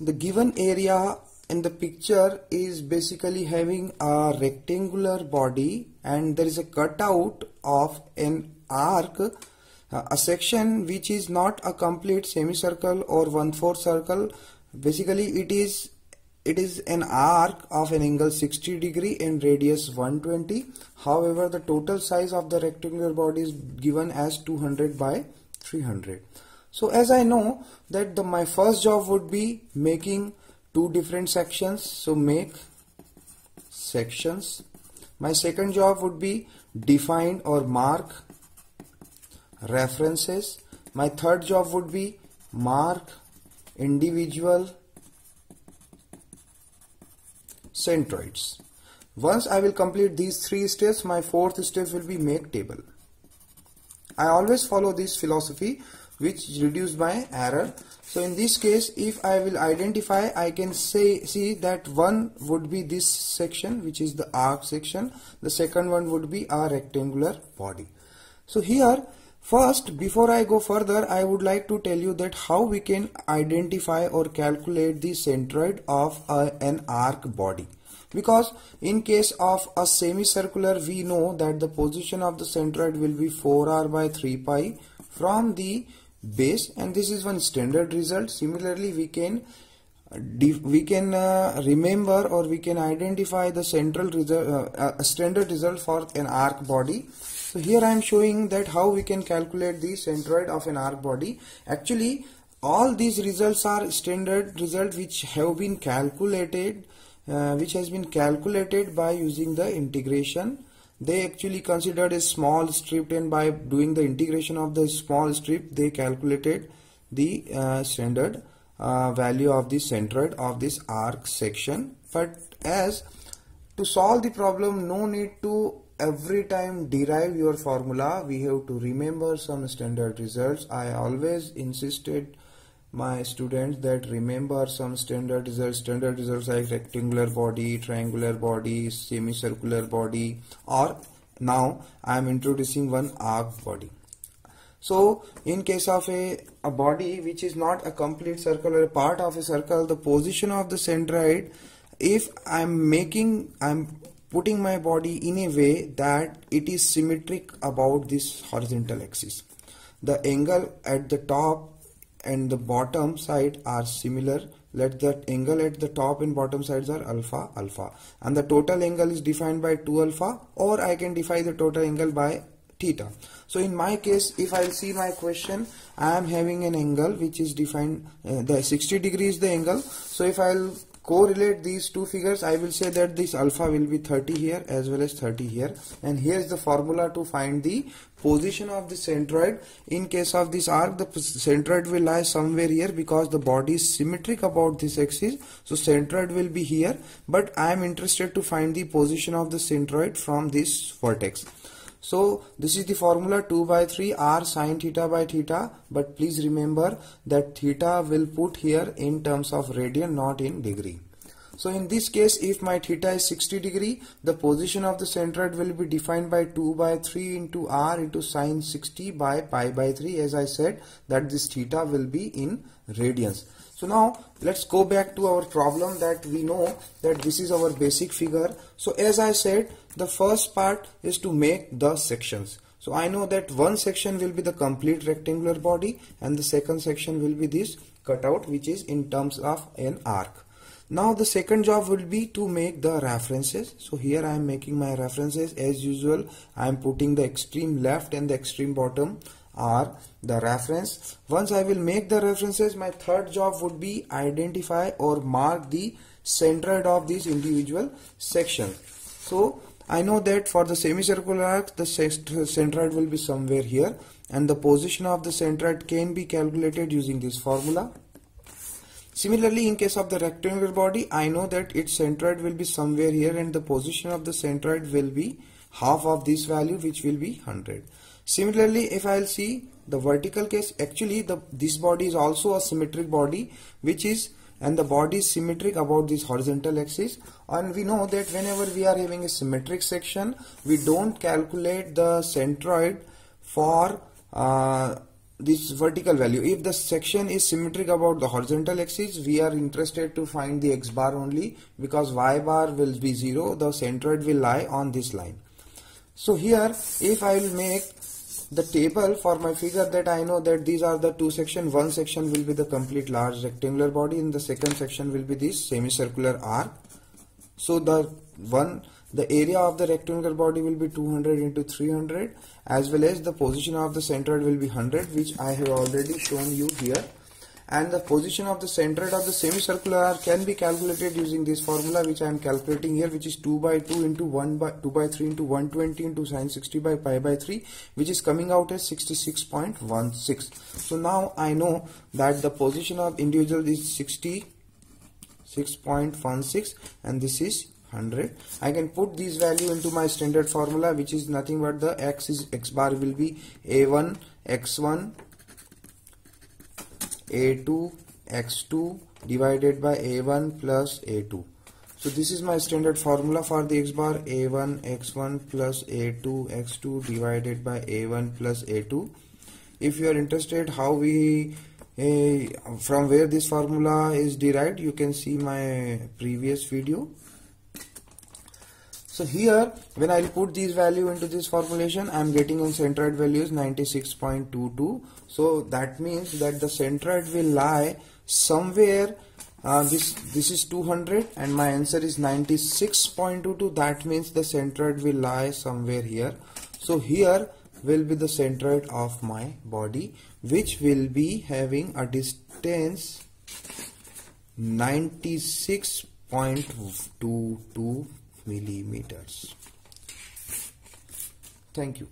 the given area in the picture is basically having a rectangular body and there is a cutout of an arc uh, a section which is not a complete semicircle or one-fourth circle. Basically it is it is an arc of an angle 60 degree and radius 120 however the total size of the rectangular body is given as 200 by 300 so as I know that the my first job would be making two different sections. So make sections. My second job would be define or mark references. My third job would be mark individual centroids. Once I will complete these three steps my fourth step will be make table. I always follow this philosophy which reduce my error. So in this case if I will identify I can say see that one would be this section which is the arc section. The second one would be a rectangular body. So here first before I go further I would like to tell you that how we can identify or calculate the centroid of a, an arc body. Because in case of a semicircular we know that the position of the centroid will be 4r by 3 pi from the base and this is one standard result. Similarly we can we can uh, remember or we can identify the central result uh, a standard result for an arc body. So here I am showing that how we can calculate the centroid of an arc body. Actually all these results are standard result which have been calculated uh, which has been calculated by using the integration they actually considered a small strip and by doing the integration of the small strip they calculated the uh, standard uh, value of the centroid of this arc section. But as to solve the problem no need to every time derive your formula. We have to remember some standard results. I always insisted my students that remember some standard results standard results like rectangular body triangular body semicircular body or now I am introducing one arc body. So in case of a, a body which is not a complete circle or a part of a circle the position of the centroid if I'm making I'm putting my body in a way that it is symmetric about this horizontal axis. The angle at the top and the bottom side are similar. Let the angle at the top and bottom sides are alpha alpha. And the total angle is defined by 2 alpha or I can define the total angle by theta. So in my case if I'll see my question I am having an angle which is defined uh, the 60 degrees the angle. So if I'll correlate these two figures I will say that this alpha will be 30 here as well as 30 here. And here is the formula to find the position of the centroid. In case of this arc the centroid will lie somewhere here because the body is symmetric about this axis. So centroid will be here but I am interested to find the position of the centroid from this vertex so this is the formula 2 by 3 r sine theta by theta but please remember that theta will put here in terms of radian not in degree. So in this case if my theta is 60 degree the position of the centroid will be defined by 2 by 3 into r into sine 60 by pi by 3 as I said that this theta will be in radians. So now let's go back to our problem that we know that this is our basic figure. So as I said the first part is to make the sections. So I know that one section will be the complete rectangular body and the second section will be this cutout which is in terms of an arc. Now the second job will be to make the references. So here I am making my references as usual. I am putting the extreme left and the extreme bottom are the reference. Once I will make the references, my third job would be identify or mark the centroid of this individual section. So I know that for the semicircular arc, the centroid will be somewhere here and the position of the centroid can be calculated using this formula. Similarly, in case of the rectangular body, I know that its centroid will be somewhere here and the position of the centroid will be half of this value which will be 100. Similarly, if I'll see the vertical case, actually the this body is also a symmetric body which is and the body is symmetric about this horizontal axis and we know that whenever we are having a symmetric section we don't calculate the centroid for uh, this vertical value. If the section is symmetric about the horizontal axis we are interested to find the x bar only because y bar will be 0 the centroid will lie on this line. So here if I will make the table for my figure that I know that these are the two section one section will be the complete large rectangular body and the second section will be this semicircular arc. So the one the area of the rectangular body will be 200 into 300 as well as the position of the centroid will be 100 which I have already shown you here. And the position of the centroid of the semicircular can be calculated using this formula which I am calculating here which is 2 by 2 into 1 by 2 by 3 into 120 into sine 60 by pi by 3 which is coming out as 66.16 so now I know that the position of individual is 66.16 and this is 100 I can put this value into my standard formula which is nothing but the x is x bar will be a1 x1 a2 x2 divided by a1 plus a2 so this is my standard formula for the x bar a1 x1 plus a2 x2 divided by a1 plus a2 if you are interested how we uh, from where this formula is derived you can see my previous video so here when I'll put these value into this formulation I'm getting on centroid values 96.22 so that means that the centroid will lie somewhere uh, this this is 200 and my answer is 96.22 that means the centroid will lie somewhere here. So here will be the centroid of my body which will be having a distance 96.22 millimeters. Thank you.